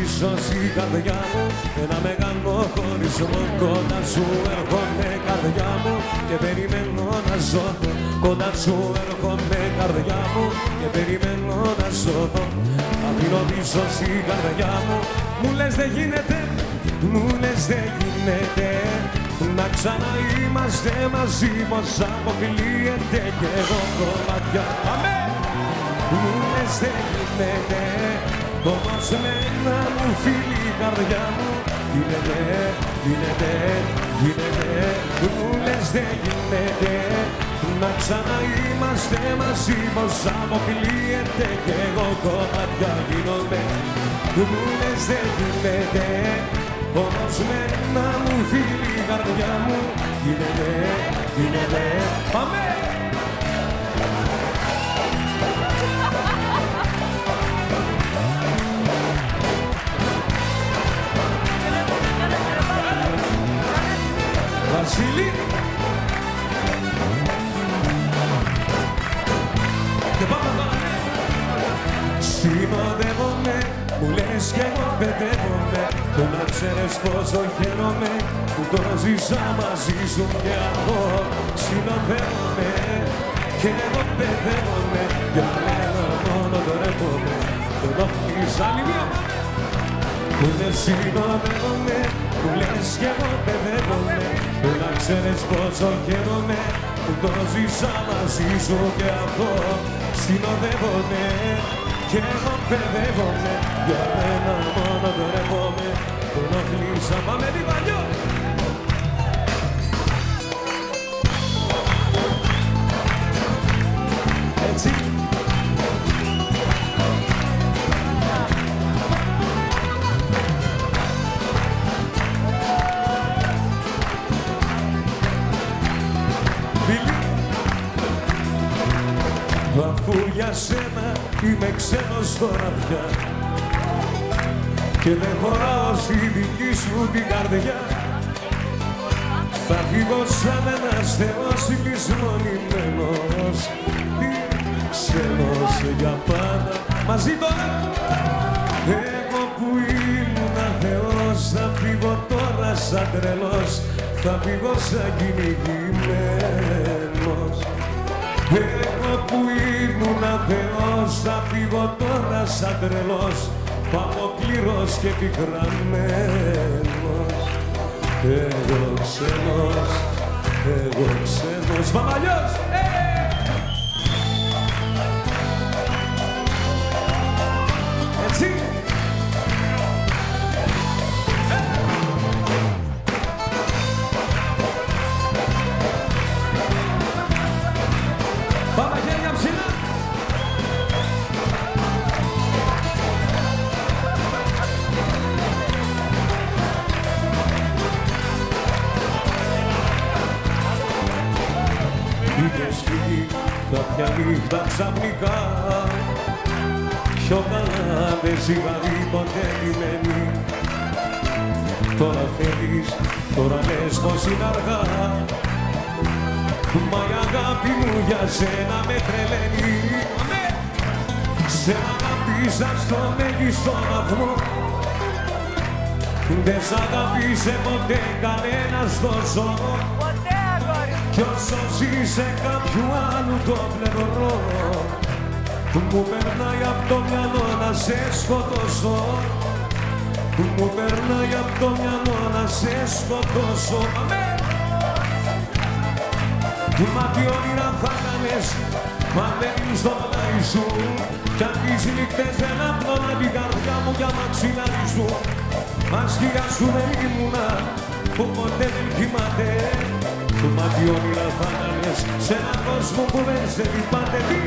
πίσω στην καρδιά μου Ένα μεγάλο χωρισμό. Κοντά σου έρχομαι καρδιά μου Και περιμένω να ζω. Κοντά σου έρχομαι καρδιά μου Και περιμένω να ζω. Αφήνω πίσω στην καρδιά μου. Μου λες δεν γίνεται Μου λες δεν γίνεται. Να ξαναείμαστε μαζί μας αποκλείεται και εγώ κομμάτια Αμέ! Μου λες δεν γίνεται όμως με ένα μου φίλη η καρδιά μου. Γίνεται, γίνεται, γίνεται. Μου λες δεν γίνεται. Να ξαναείμαστε μαζί πως αποκλείεται. Και εγώ κομμάτια γίνομαι. Μου λες δεν γίνεται. Όμως με ένα μου φίλη η καρδιά μου. Γίνεται, γίνεται. Πάμε! Βασίλη. Και πάμε πάμε. Συνοδεύομαι, μου λες κι εγώ παιδεύομαι Το να ξέρεις πόσο χαίρομαι που το ζήσα μαζί σου και αυτό Συνοδεύομαι και εγώ παιδεύομαι Για μένα μόνο το ρεύομαι Το νόχεις άλλη μία Μου λες συνοδεύομαι, μου λες κι εγώ παιδεύομαι Που να ξέρεις πόσο χαίρομαι που το ζήσα μαζί σου και αυτό Συνοδεύομαι. Και εγώ παιδεύομαι Για μένα μόνο δωρεύομαι. Τον αγλίσα πάμε λίγο αλλιώς Έτσι για σένα είμαι ξένος τώρα πια και δεν χωράω στη δική σου την καρδιά. Θα φύγω σαν ένας θεός λησμονημένος ξένος για πάντα. Μαζί τώρα εγώ που ήμουν θεός θα φύγω τώρα σαν τρελός. Θα φύγω σαν κυνηγημένος εγώ που ήμουν θεός θα φύγω τώρα σαν τρελός Παποκλήρος και πικραμένος Εγώ ξένος, εγώ ξένος Μαμαλιός! Έτσι! Είχες φύγει κάποια νύχτα ξαφνικά. Πιο καλά δεν ζυγαρεί ποτέ λιμένη Τώρα θέλεις, τώρα λες πως είναι αργά. Μα η αγάπη μου για σένα με τρελαίνει. Σε αγάπησα στο μέγιστο βαθμό. Δεν σ' αγάπησε ποτέ κανένας τόσο Ποτέ αγόρι μου. Κι όσο ζει σε κάποιου άλλου το πλευρό μου περνάει απ' το μυαλό να σε σκοτώσω. Μου περνάει απ' το μυαλό να σε σκοτώσω. Αμέ! Μα τι όνειρα θα κάνες Μα δεν στο πλάι σου. Κι αν τις νύχτες δεν απλώνα την καρδιά μου για μαξιλάρι σου Μα σκιά σου δεν ήμουνα που ποτέ δεν κοιμάται Μα τι όνειρα θα κάνες σε έναν κόσμο που δεν σε λυπάται. Τι;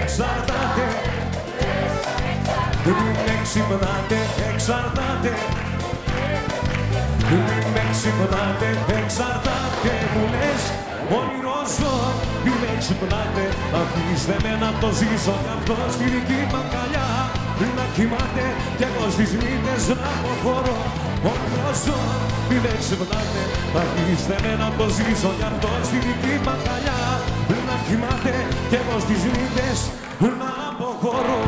Εξαρτάται. Μην με ξυπνάτε, εξαρτάται. Μην με ξυπνάτε, εξαρτάται. Μου λες Όνειρο ζω, μην με ξυπνάτε Αφήστε με να το ζήσω. Κι αυτό στη δική μου αγκαλιά Να κοιμάται κι εγώ στις νύχτες να αποχωρώ Όνειρο ζω, μην με ξυπνάτε Αφήστε με να το ζήσω κι αυτό στη δική μου αγκαλιά Να κοιμάται κι εγώ στις νύχτες να αποχωρώ